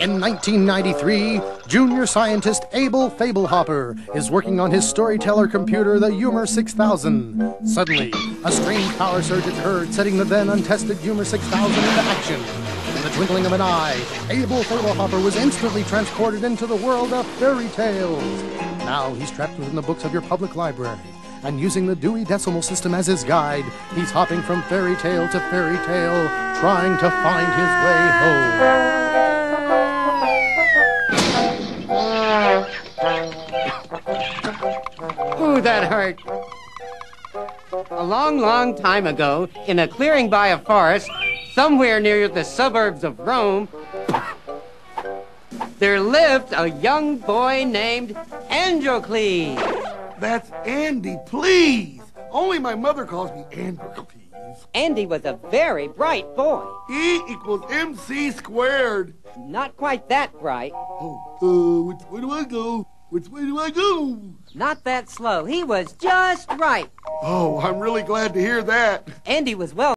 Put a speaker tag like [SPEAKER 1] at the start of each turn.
[SPEAKER 1] In 1993, junior scientist Abel Fablehopper is working on his storyteller computer, the Humor 6000. Suddenly, a strange power surge occurred, setting the then untested Humor 6000 into action. In the twinkling of an eye, Abel Fablehopper was instantly transported into the world of fairy tales. Now he's trapped within the books of your public library, and using the Dewey Decimal System as his guide, he's hopping from fairy tale to fairy tale, trying to find his way home.
[SPEAKER 2] Ooh, that hurt. A long, long time ago, in a clearing by a forest, somewhere near the suburbs of Rome, there lived a young boy named Androcles.
[SPEAKER 3] That's Andy, please. Only my mother calls me Andy, please.
[SPEAKER 2] Andy was a very bright boy.
[SPEAKER 3] E equals MC squared.
[SPEAKER 2] Not quite that bright.
[SPEAKER 3] Oh, uh, which way do I go? Which way do I go?
[SPEAKER 2] Not that slow. He was just right.
[SPEAKER 3] Oh, I'm really glad to hear that.
[SPEAKER 2] Andy was well